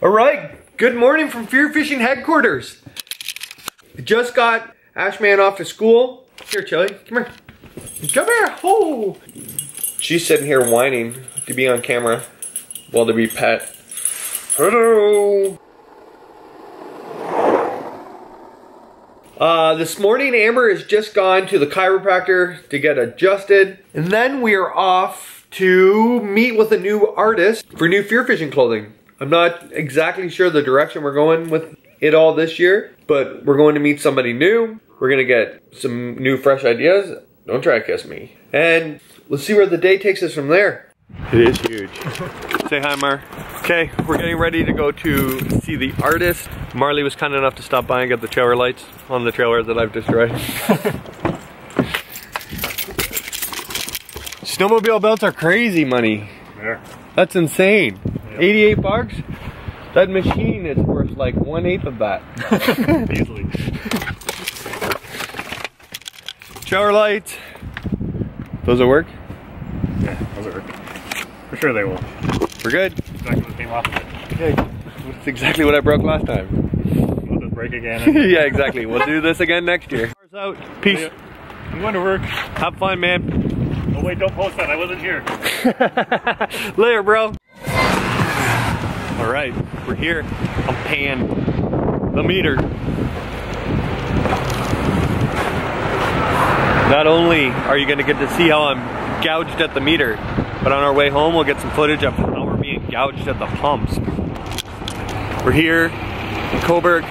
All right, good morning from Fear Fishing headquarters. Just got Ashman off to school. Here, Chili, come here. Come here, oh. She's sitting here whining to be on camera while to be pet. Hello. Uh, this morning, Amber has just gone to the chiropractor to get adjusted. And then we are off to meet with a new artist for new fear fishing clothing. I'm not exactly sure the direction we're going with it all this year, but we're going to meet somebody new. We're gonna get some new fresh ideas. Don't try to kiss me. And let's see where the day takes us from there. It is huge. Say hi, Mar. Okay, we're getting ready to go to see the artist. Marley was kind enough to stop by and get the trailer lights on the trailer that I've destroyed. Snowmobile belts are crazy money. Yeah. That's insane. 88 bucks? That machine is worth like one eighth of that. Easily. Shower lights. Those will work? Yeah, those are work. For sure they will. We're good. Exactly what came off of it. Okay. That's exactly what I broke last time. We'll just break again. yeah, exactly. We'll do this again next year. Cars out. Peace. I'm going to work. Have fun, man. Oh wait, don't post that. I wasn't here. Later, bro. All right, we're here. I'm paying the meter. Not only are you gonna get to see how I'm gouged at the meter, but on our way home, we'll get some footage of how we're being gouged at the pumps. We're here in Cobourg.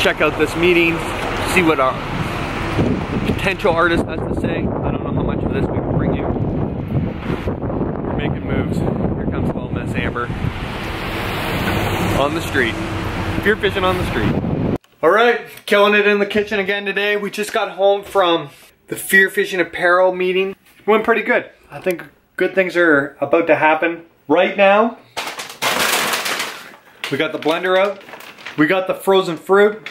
Check out this meeting, see what our potential artist has to say. I don't know how much of this we can bring you. We're making moves. Here comes Miss Amber. On the street. Fear fishing on the street. Alright, killing it in the kitchen again today. We just got home from the Fear Fishing Apparel meeting. Went pretty good. I think good things are about to happen. Right now, we got the blender out. We got the frozen fruit.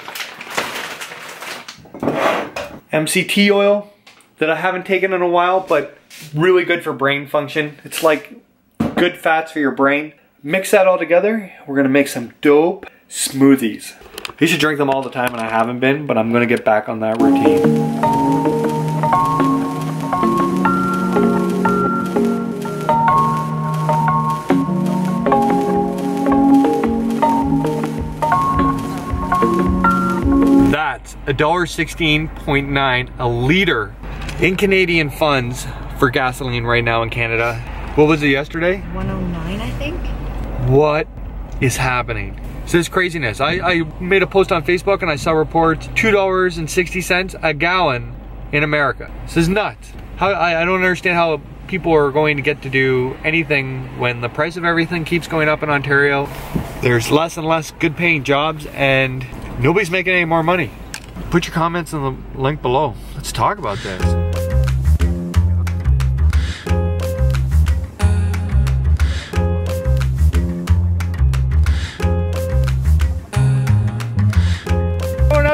MCT oil that I haven't taken in a while, but really good for brain function. It's like good fats for your brain. Mix that all together. We're gonna make some dope smoothies. I used to drink them all the time and I haven't been, but I'm gonna get back on that routine. That's $1.16.9 a liter in Canadian funds for gasoline right now in Canada. What was it yesterday? 109, I think. What is happening? This is craziness. I, I made a post on Facebook and I saw reports $2.60 a gallon in America. This is nuts. How, I, I don't understand how people are going to get to do anything when the price of everything keeps going up in Ontario. There's less and less good paying jobs and nobody's making any more money. Put your comments in the link below. Let's talk about this.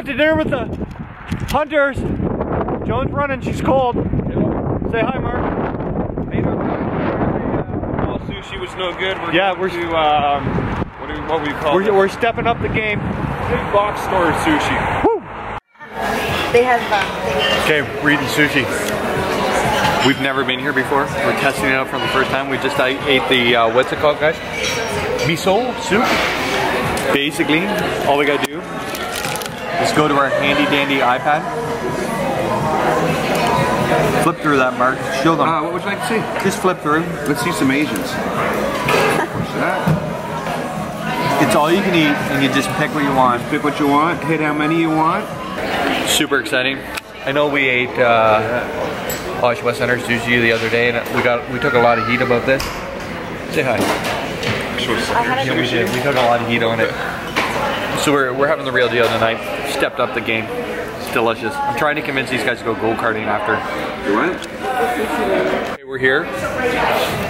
Out to dinner with the hunters. Joan's running, she's cold. Say hi, Mark. Well, sushi was no good. We're Yeah, we're- to um, what do what we call We're, we're stepping up the game. big box store sushi. They have um, Okay, we're eating sushi. We've never been here before. We're testing it out for the first time. We just ate ate the, uh, what's it called, guys? Miso soup. Basically, all we gotta do is go to our handy dandy iPad. Flip through that, Mark. Show them. Uh, what would you like to see? Just flip through. Let's see some Asians. What's that? It's all you can eat, and you just pick what you want. Pick what you want, hit how many you want. Super exciting. I know we ate uh, Posh West Center sushi the other day, and we got we took a lot of heat about this. Say hi. I had Yeah, we did. We took a lot of heat on it. So we're, we're having the real deal tonight. Stepped up the game. It's delicious. I'm trying to convince these guys to go go karting after. You want it? Okay, we're here.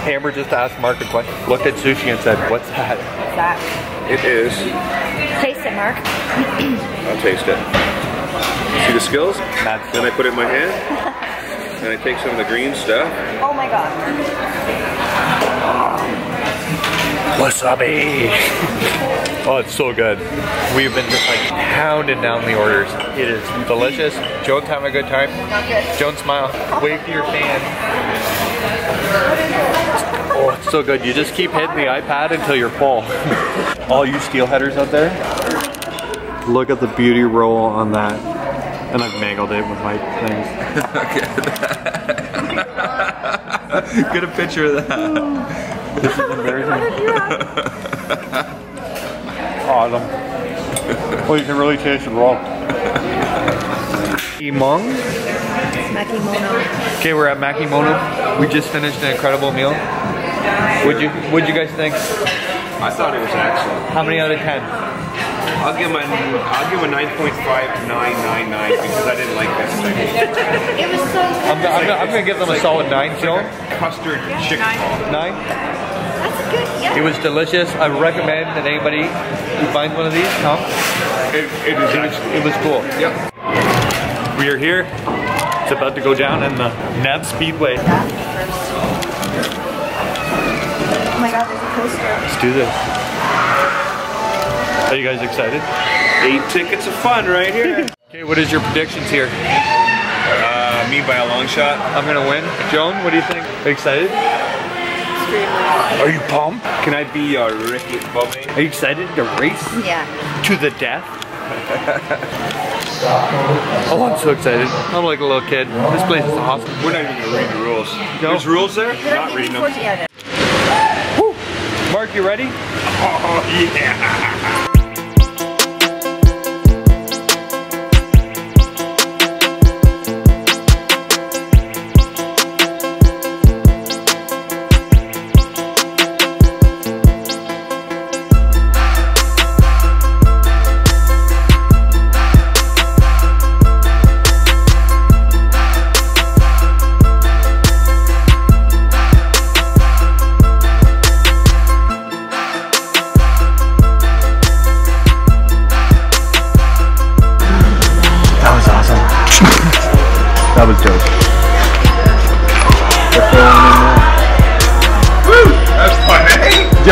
Amber just asked Mark a question. Looked at sushi and said, "What's that?" that. It is. Taste it, Mark. I'll taste it. See the skills? That's Then I put it in my hand. And I take some of the green stuff. Oh my god. Wasabi. Oh, it's so good. We've been just like pounding down the orders. It is delicious. Joan's having a good time. Joan, smile. Wave to your fan. Oh, it's so good. You just keep hitting the iPad until you're full. All you steelheaders out there, look at the beauty roll on that. And I've mangled it with my things. Get a picture of that. This is embarrassing. Awesome. Well, you can really taste the roll. Imong. Makimono. Okay, we're at Makimono. We just finished an incredible meal. Would you What'd you guys think? I thought it was excellent. How many out of ten? I'll give him a, I'll give him a 9.5999 because I didn't like this thing. It was so good. I'm, I'm, I'm gonna give them a solid nine. Joe, Custard chicken. nine. That's good. Yeah. It was delicious. I recommend that anybody who finds one of these come. It, it is It was, actually. it was cool. Yep. We are here. It's about to go down in the Nav Speedway. Oh my god, there's a coaster. Let's do this. Are you guys excited? Eight tickets of fun right here. Okay, what is your predictions here? uh, me by a long shot. I'm gonna win. Joan, what do you think? Are you excited? Are you pumped? Can I be uh, Ricky Bobby? Are you excited to race Yeah. to the death? oh, I'm so excited. I'm like a little kid. This place is awesome. We're not even gonna read the rules. No. There's rules there? Did I Not give reading them. 14? Yeah, Mark, you ready? Oh yeah.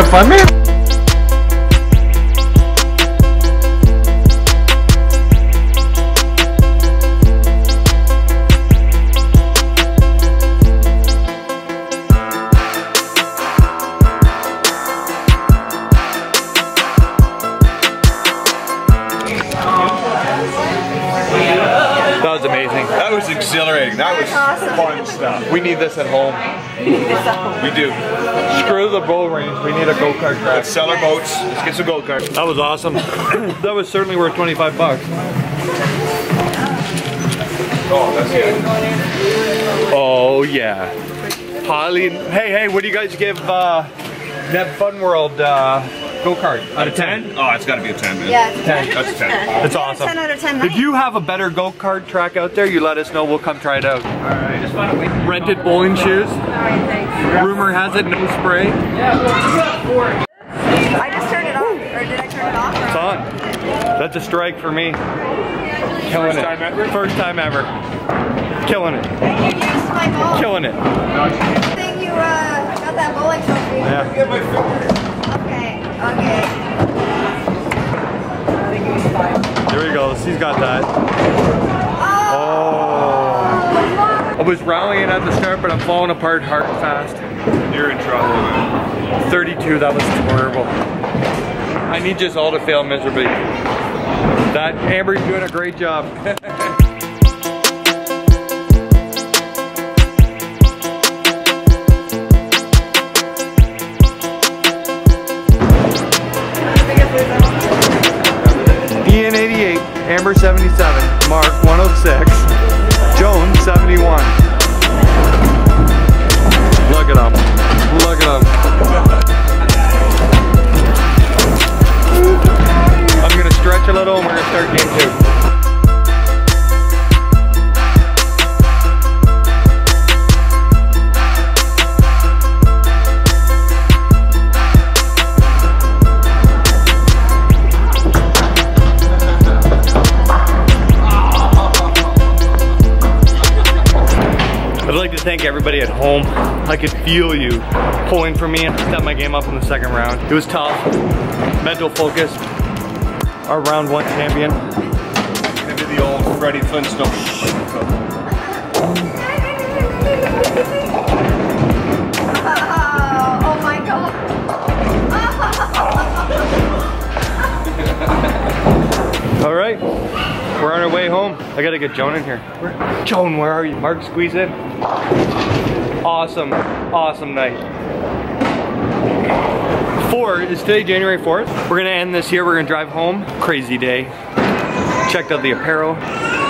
Funny. Was amazing. That was exhilarating. That was Awesome. fun stuff. We need this at home. We do. Screw the bull range. We need a go-kart track. Let's sell our boats. Let's get some gold cards. That was awesome. that was certainly worth 25 bucks. Oh, that's it. Oh yeah. Holly, hey, hey, what do you guys give uh, Nebs Fun World uh, go-kart out of 10? Oh, it's got to be a 10, man. Yeah, 10. That's a 10. That's awesome. 10 out of 10. If you have a better go-kart track out there, you let us know, we'll come try it out. Alright, just find a way. Rented bowling shoes. Rumor has it, no spray. Yeah, I just turned it off. Or did I turn it off? It's on. That's a strike for me. Killing First it. time ever? First time ever. Killing it. You my. Killing it. Good thing you uh, got that bowling trophy. Yeah. Get my finger. Okay, okay. There he goes. He's got that. Oh. I was rallying at the start, but I'm falling apart hard and fast. You're in trouble, man. 32, that was horrible. I need just all to fail miserably. That Amber's doing a great job. thank everybody at home. I could feel you pulling for me and step my game up in the second round. It was tough. Mental focus. Our round one champion. Into the old Freddie Flintstone. I gotta get Joan in here. Joan, where are you? Mark, squeeze in. Awesome, awesome night. Four, is today January 4th? We're gonna end this here, we're gonna drive home. Crazy day. Checked out the apparel,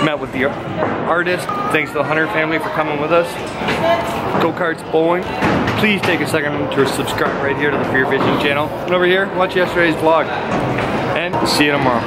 met with the artist. Thanks to the Hunter family for coming with us. Go-karts, bowling. Please take a second to subscribe right here to the Fear Fishing channel. And over here, watch yesterday's vlog. And see you tomorrow.